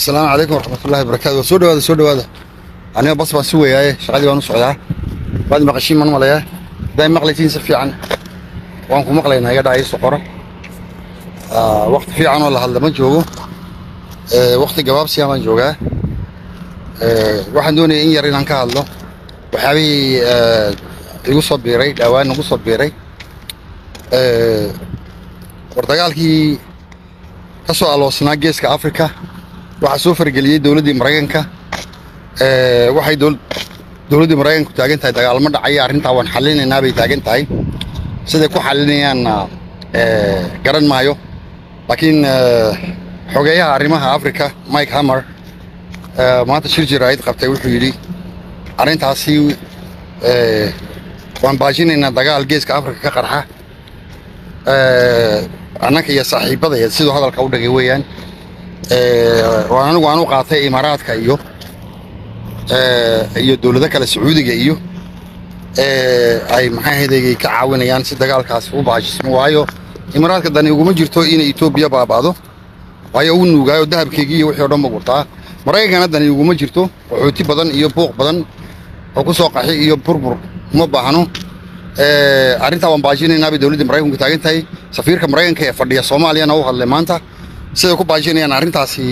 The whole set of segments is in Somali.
asalaamu calaykum waraxmatullahi wabarakaatu waa soo dhawaada soo dhawaada aniga bas baan si weyaaye shaqadii baan u socdaa. Waad maqashiin maan malayaa hadday maqlaysiin si fiican waan ku maqlaynaa iga dhacay soqoro waqti fiican oo la hadla ma joogo. Waqti gabaabsiya baan joogaa. Waxaan doonaya in yar inaan ka hadlo. Waxyaabihii igu soo biiray dhaawaan igu soo biiray. War dagaalkii ka soo aloosnaa geeska africa waxaa soo fargeliyey dowladdii maraykanka. Waxay dowladdii maraykanku taagan tahay dagaalmo dhacaya arrintaa waan xallinaynaa bay taagan tahay. Siday ku xallinayaanna garan maayo. Laakiin xogeeyaha arrimaha africa mike hammer maanta shir jiraayid qabtay wuxuu yidhi arrintaasi waan baajinaynaa dagaal geeska africa ka qarxa. Annaka iyo saaxiibadaya siduu hadalka u dhagay weeyaan anigu aan u qaatay imaaraadka iyo iyo dowlado kale sacuudiga iyo ay maxaahaydey ka caawinayaan si dagaalkaas u baajismo. Waayo imaaraadka dani uguma jirto inay etoobiya baaba'do waayo u nuugaayo dahabkeygii iyo wixii o dhan ba gurtaa maraykankana dani uguma jirto qaxooti badan iyo buuq badan oo ku soo qaxi iyo burbur uma baahno. Arrintaa waan baajinaynaa bay dowladdii maraykanku taagan tahay. Safiirka maraykanka ee fadhiya soomaaliyana u hadlay maanta siday ku baajinayaan arrintaasi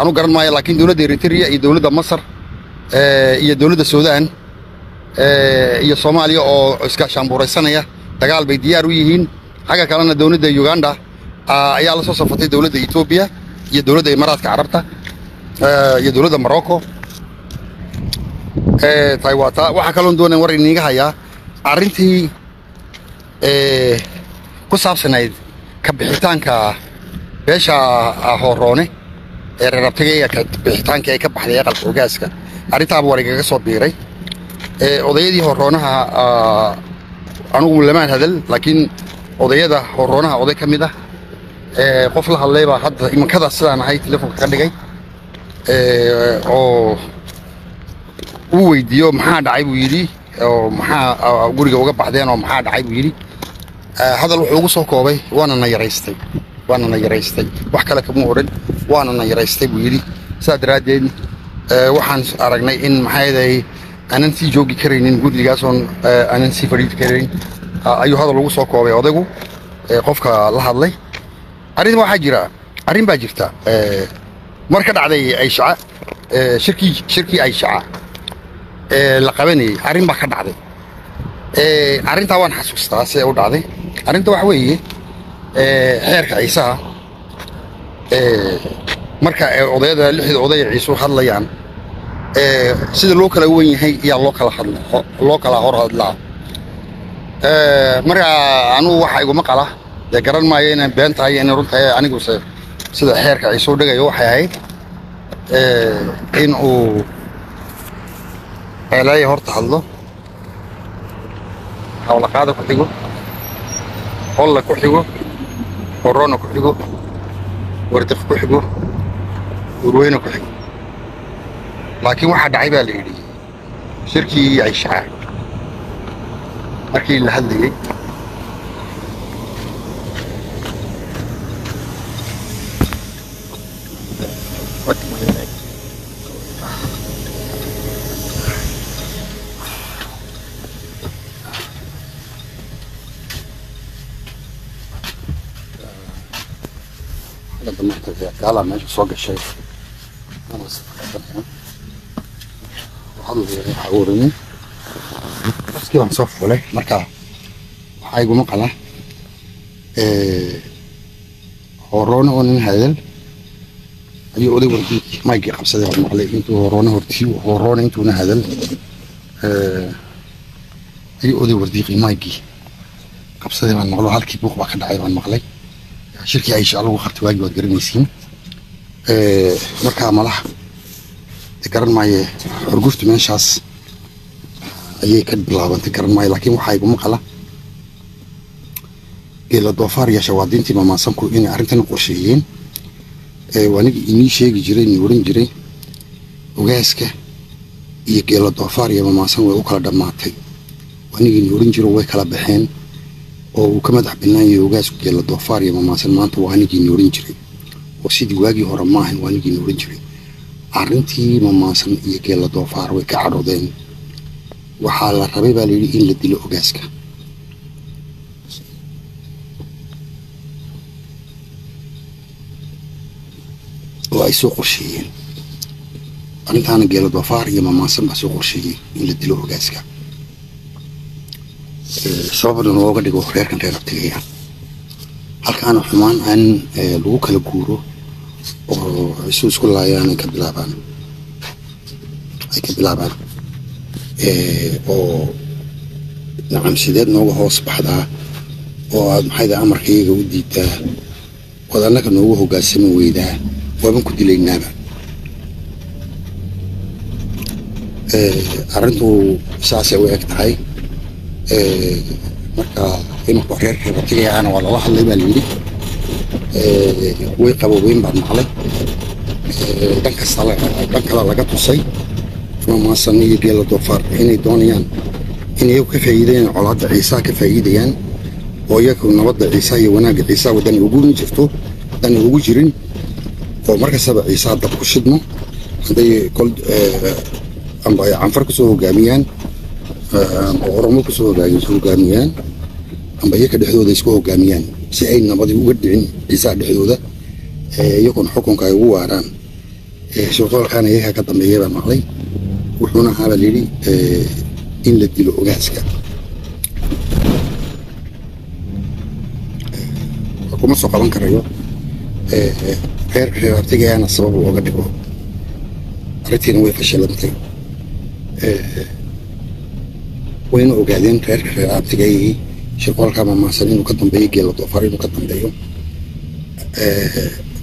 anu garan maayo laakiin dowladda eritrea iyo dowladda masar iyo dowladda suudaan iyo soomaaliya oo iskaashaanbuuraysanaya dagaal bay diyaar u yihiin xagga kalena dowladda uganda ayaa la soo safatay dowladda etoobiya iyo dowladda imaaraadka carabta iyo dowladda morocco taiwata waxaa kaloon doonayn war iniiga hayaa arrintii ku saabsanayd ka bixitaanka beesha hooroone ee reerabtagaya ka bixitaankii ay ka baxday aqalka ogaaska arrintaaba war igaga soo biiray. Odayadii horoonaha anugu lamaan hadal laakiin odayada horoonaha oday ka mid ah qof la hadlay baa hadda imankadaas sidaan ahay telefonka ka dhigay. Oo uu weydiiyo maxaa dhacay buu yidhi oo maxaa guriga uga baxdeen oo maxaa dhacay buu yidhi. Hadal wuxuu ugu soo koobay waana na yaraystay waana na yaraystay. Wax kale kama odhan waana na yaraystay buu yidhi. Sidaa daraaddeed waxaan aragnay in maxaaday aanan sii joogi karaynin gurigaas oon aanan sii fadhiidi karayn ayuu hadal ugu soo koobay odaygu qofka la hadlay. Arrin waxaa jira arrin baa jirta mar ka dhacday ayshaca shirkii shirkii ayshaca la qabanayey arrin baa ka dhacday. Arrintaa waan xasuustaa siday u dhacday. Arrinta waxa weeye xeerka ciisaha marka odayada lixda odaya ciisu hadlayaan sida loo kala wen yahay ayaa loo kala loo kala hor hadlaa marka anugu waxa iguma qala dee garan maayo inay been tahay inay run tahay aniguse sida xeerka ciisuu dhigayo waxay ahayd in uu ceeleeya horta hadlo. Hawlaqaada ku xigo holla ku xigo korona ku xigo wardiq ku xigo urweyne ku xigo. Laakiin waxaa dhacay baa la yidhi shirkii ayshaca markii la hadlayey gaalaa meesha soo gashay waxauurini baskii baan soo fuulay marka waxaa iguma qala horoone oo nin hadal ayuu oday wardiig maygii qabsaday baan maqlay intuu horoone hortii horoone intuuna hadal ayuu oday wardiiqii maygii qabsaday baan maqlo halkii buuq baa ka dhacay baan maqlay shirkii aysha lagu qabtay waagi waad garanaysiin. Markaa malaha garan maaye xurguftu meeshaas ayay ka bilaabantay garan maayo laakiin waxaa iguma qala geela doofaar iyo shawaadiintii mamaasanku inay arrintan qorsheeyeen. Anigii inii sheegi jiray ni oran jiray ogaaska iyo geela doofaar iyo mamaasan way u kala dhammaatay anigii ni oran jiro way kala baxeen oo uu ka madax bannaan yahay ogaasku geela doofaar iyo mamaasan maanta waa anigii ni oran jiray oo sidii waagii hore maahan waanigiina oran jiray. Arrintii mamaasan iyo geella doofaar way ka cadhoodeen. Waxaa la rabay baa layidhi in la dilo ogaaska. Oo ay soo qorsheeyeen. Arrintaana geela doofaar iyo mamaasan baa soo qorsheeyey in la dilo ogaaska sababna looga dhigo reerkan reer abtigaya halkaana xumaan aan lagu kala guuro oo isu isku laayaan ay ka bilaabaan. Ay ka bilaabaan. Oo nacamsideed nooga hoos baxdaa oo aad maxayda amarkayaga u diidaa ood annaga noogu hoggaansami weydaa waaban ku dilaynaaba. Arrintu saasay u eg tahay marka imanka reer reer abtigayaana waa lala hadlay baa layidhi way qaboobeyn baan maqlay dhan kasta dhan kale laga tusay mamaasan iyo geela doofaar inay doonayaan in iyagu ka faa'iidayaan colaadda ciisaa ka faa'iidayaan oo iyagu nabadda ciisaa iyo wanaagga ciisaa wadani ugu jirto dani ugu jirin oo mar kastaba ciisaa dab ku shidmo hadday kol canfar kusoo hogaamiyaan amba oromo ku soo hogaamiyaan amba iyaka dhexdooda isku hogaamiyaan si ay nabadi uga dhicin ciisaa dhexdooda iyaguna xukunka ay ugu waaraan. Shirqoolkaana iyaga ka dambeeya baan maqlay. Wuxuuna ahaa baa layidhi in la dilo ogaaska. Kuma soo qaban karayo. Reer reer artigayaana sabab looga dhigo. Arrintiina way fashilantay wayna ogaadeen reerka reer artigayii shirqoolka mamaasan inuu ka dambeeyo geela doofar inuu ka dambeeyo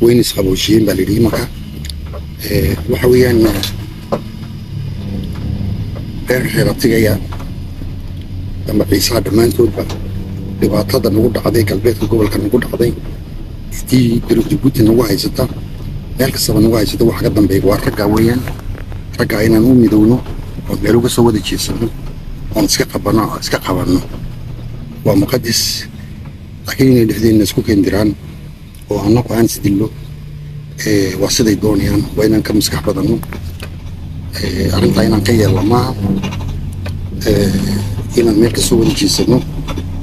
wayna isqaboojiyeen baa layidhi imanka waxa weeyaan reerka reer abtigaya ama ciisaha dhammaantoodba dhibaatada nagu dhacday galbeedka gobolka nagu dhacday. Tii jabuuti nagu haysata meel kastaba nagu haysata waxa ka dambeeya waa raggaa weeyaan. Raggaa inaan u midowno oo meel uga soo wada jeesano oon iska qabano iska qabanno waa muqadis laakiin inay dhexdeenna isku kendiraan oo annagu aan isdillo waa siday doonayaan waa inaan ka maskax badanno arrintaa inaan ka yeelno maaha inaan meel ka soo wada jeesano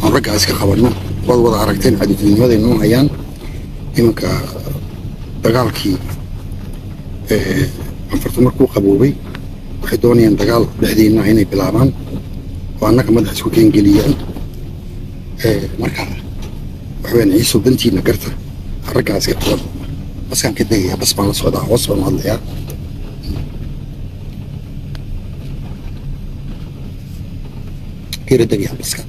oon raggaa iska qabanno. Waad wada aragteen cadifnimaday noo hayaan imanka dagaalkii. Canfartu markuu qaboobay waxay doonayaan dagaal dhexdeenna inay bilaabaan oo annaga madax isku keengeliyaan marka waxaweyaan ciisow dantiina garta raggaa iska qaban baskaan ka degayaa bas baan la socdaa hoos baan u hadlayaa. Kira degayaa baska.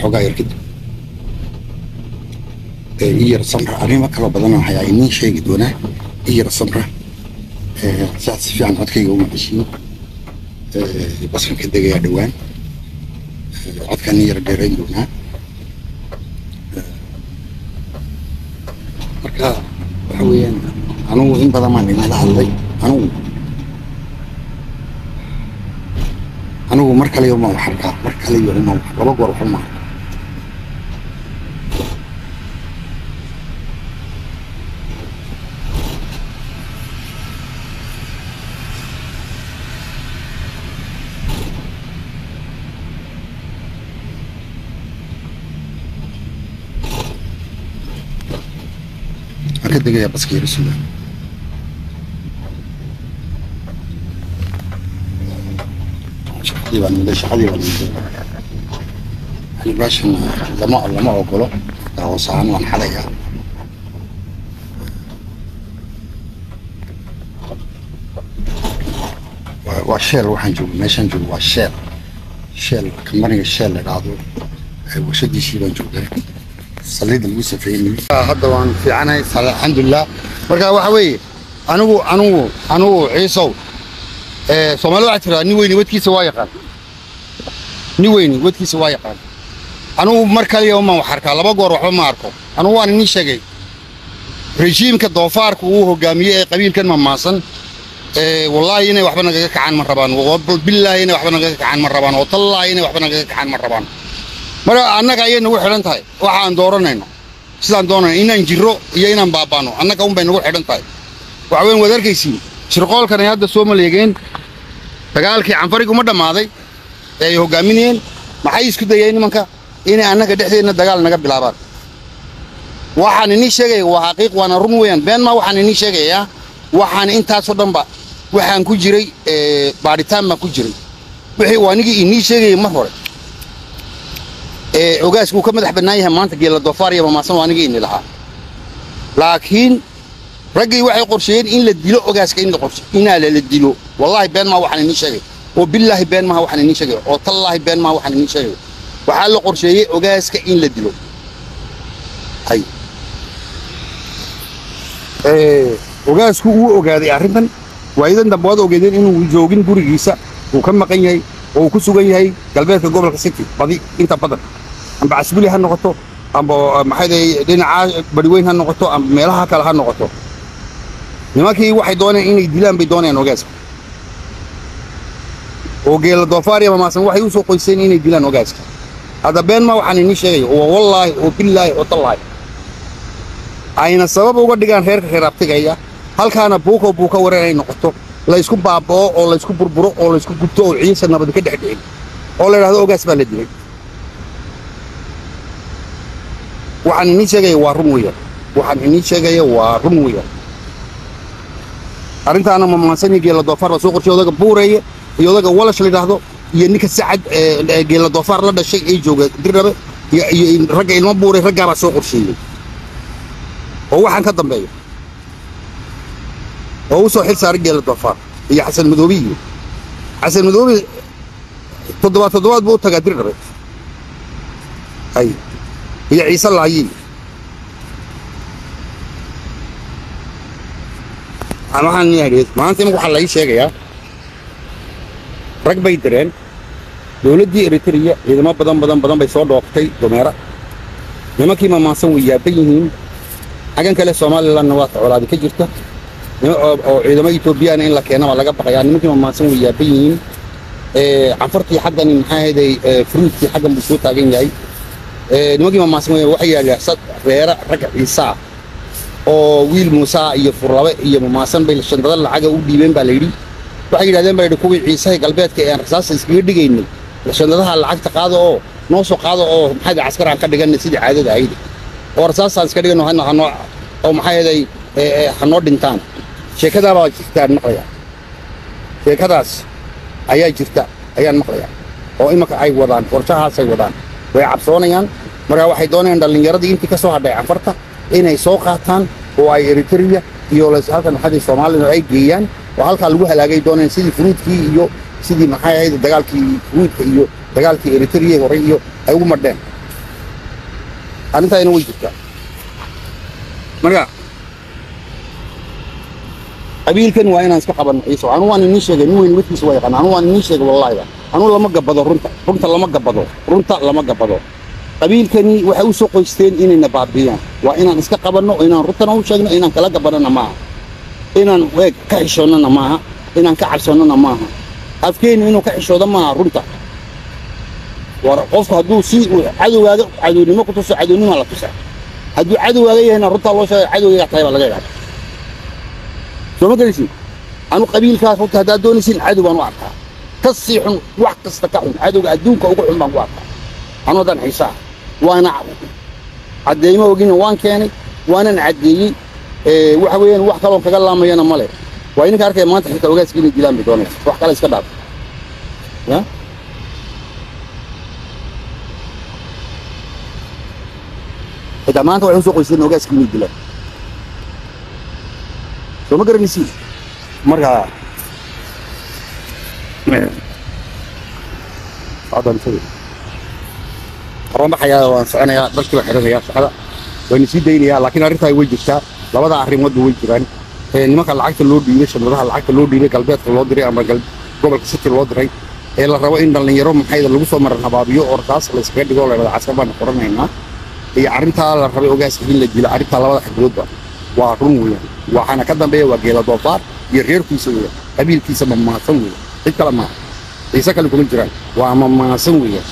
Xoogaa yar kadib iyar samra. Arrimo kaloo badan waxaa iniin sheegi doonaa. Iyar samra. Saad si fiican codkayga u maqashiin baskan ka degayaa dhowaan codkaan iyar dheerayn doonaa marka waxa weeyaan anugu in badan baan inala hadlay anugu anigu mar kale uma wax arkaa mar kale iyo uma wax laba goor waxuma arka waan xadayaa waa sheel waxaan jooga meeshaan jooga waa sheel sheel kambaniga sheel la dhahdo warshadiisii baan joogaa saliida lagu safeeyey hadda waan fiicanahay alxamdulilah marka waxa weeye anigu anigu anigu ciisow soomaalida waxaa tiraa nin weyni wadkiisa waa yaqaan. Nin weyni wadkiisa waa yaqaan. Anigu mar kaliya umaan wax arkaa laba goor waxba ma arko. Anigu waan inin sheegay. Rejiimka doofaarka uu hogaamiyey ee qabiilkan mamaasan wallaahi inay waxba nagaga kacaan ma rabaan. Billaahi inay waxba nagaga kacaan ma rabaan. Oo tallaahi inay waxba nagaga kacaan ma rabaan marka annaga ayay nagu xidhan tahay. Waxa aan dooranayno sidaan doonana inaan jirro iyo inaan baabaano annaga un bay nagu xidhan tahay. Waxa weyn waad arkaysiin shirqoolkan ay hadda soo maleegeen dagaalkii canfariguma dhammaaday. Ee ay hoggaaminayeen. Maxay isku dayeen nimanka? Inay annaga dhexdeenna dagaal naga bilaabaan. Waxaan inii sheegaya waa xaqiiq waana run weeyaan. Been maa waxaan inii sheegayaa waxaan intaasoo dhanba waxaan ku jiray baadhitaan baan ku jiray. Wixii waa anigii inii sheegayay mar hore ogaaska uu ka madax bannaan yahay maanta geela doofaar iyo mamaasan waa anigii ini lahaa. Laakiin raggii waxay qorsheeyeen in la dilo ogaaska inaa lala dilo. Wallaahi been maa waxaan inii sheegay. Oo billaahi been maaha waxaan inii sheegay. Oo tallaahi been maaha waxaan inii sheegay. Waxaa la qorsheeyey ogaaska in la dilo. Ogaasku uu ogaaday arrintan. Waayadan dambe waad ogeedeen inuu joogin gurigiisa uu ka maqan yahay oo uu ku sugan yahay galbeedka gobolka city badi inta badan amba casbuli ha noqoto amba maxay dhinaca bariweyn ha noqoto amba meelaha kale ha noqoto. Nimankii waxay dooneen inay dilaan bay doonayaan ogaaska oo geela doofaar iyo mamaasan waxay u qoyseen inay dilaan ogaaska hadda been ma waxaan inii sheegaya oo wallaahi oo billaahi oo tallaahi. Ayna sabab uga dhigaan reerka reer halkaana buuko buuka wareer ay noqoto laysku baaba'o oo laysku burburo oo laysku gubto oo ciisa nabadi ka dhex dhicin. Oo la yidhahdo ogaas baa la dilay waxaan inii sheegaya waa run weeyaan waxaan inii sheegaya waa run weeyaan arrintaana mamaansani geela doofaar baa soo qorshay odaga buureeye iyo odaga walash la yidhaahdo iyo ninka sacad geela doofaar la dhashay ee jooga dirrabe iyo ragga ilmo buuray raggaabaa soo qorsheeyey. Oo waxaan ka dambeeya oo u soo xil saaray geela doofaar iyo xasan madoobi iyo. Xasan madoobi toddobaad toddobaad buu u tagaa dirrabe hay iyo ciise laayi waxaan yahay maanta imika waxaa la ii sheegayaa rag bay direen dowladdii eritrea ciidamo badan badan badan bay soo dhooftay dumeera nimankii mamaasan way yaaban yihiin. Xaggan kale somalilandna waa colaadi ka jirta. Oo ciidamo etoobiyana in la keena waa laga baqayaa. Nimankii mamaasan way yaaban yihiin. Canfartii xaggan maxaa ahayday fruitkii xaggan buu soo taagan yahay nimankii mamaasan waxay yaalyaasad reera ragga ciisaa oo wiil muusaa iyo furlabe iyo mamaasan bay shandada lacaga u dhiibeen baa layidhi waxay yidhahdeen baa yidhi kuwii ciisaha galbeedka ee aan rasaasa iskaga dhigaynay shandadaha lacagta qaada oo noo soo qaada oo maxay caskar aan ka dhiganay sidii caadada ahayd. Oo rasaasaan iska dhigano hana hanoo oo maxay ahaday hanoo dhintaan. Sheekadaa jirtaan maqlayaa. Sheekadaas ayaa jirta ayaan maqlayaa. Oo imanka ay wadaan qorshahaasay wadaan way cabsoonayaan markaa waxay doonayaan dhallinyaradii intii ka soo hadhay canfarta inay soo qaataan oo ay eritrea iyo halkan maxay soomaalina ay geeyaan oo halkaa lagu halaagay doonayaan sidii furuudkii iyo sidii maxay ahayd dagaalkii furuudka iyo dagaalkii eritrea hore iyo ay ugu madheen. Arrintaayna way jirtaa. Marka qabiilkan waa inaan iska qabanno ciiso. Anu waan inii sheegay nin weyn midkiisa waa yaqaan anu waan inii sheegay wallaahiba anu lama gabado runta. Runta lama gabado. Runta lama gabado qabiilkani waxay u soo qoysteen inayna baabi'iyaan. Waa inaan iska qabanno inaan runtana u sheegno inaan kala gabanana maaha. Inaan weeg ka xishoonnana maaha inaan ka cabsonnana maaha. Afkeennu inuu ka xishoodo maaha runta. War qofku hadduu si cadowgaaga cadownimo ku tuso cadownima la tusaa hadduu cadowgaaga yahayna runtaa loo sheega cadowgaaga tahay laga yaaba soo ma gelaysin anu qabiilkaas runta haddaad doonaysin cadow baan u arkaa. Ka sii xun wax kasta ka xun. Cadowga adduunka ugu xun baan ku arkaa. Anu haddaan xiisaa waana caddeeymo ogina waan keenay waanan caddeeyey. Waxa weeyaan wax kaloon kaga laamayana ma leh. Waa idinka arkaya maanta xitaa ogaaska inay dilaan bay doonaysa wax kale iska dhaaf. Xitaa maanta waxay u soo qoysteen ogaaska inay dilaan. Soo ma garanaysiin marka waan baxayaa waan soconayaa dalkii baan xidhanayaa shaqada. Wayna sii daynayaa laakiin arrintaa way jirtaa. Labada arrimoodba way jiraan. Nimanka lacagta loo dhiibay shandadaha lacagta loo dhiibay galbeedka loo diray ama gobolka city loo diray ee la rabo in dhallinyaro maxayda lagu soo maran habaabiyo oo rasaas la iskaga dhigo la dhahdo caskar baanu qoranaynaa. Iyo arrintaa la rabay ogaaska in la dilo arrintaa labada xaggoodba waa run weeyaan. Waxaana ka dambeeya waa geela doofaar iyo reerkiisa weeyaan. Qabiilkiisa mamaasan weeyaan. Cid kale maaha ciise kale kuma jiraan. Waa mamaasan weeyaan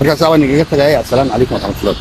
markaasaa waan igaga tagaaya assalaamu calaykum waraxmatullahi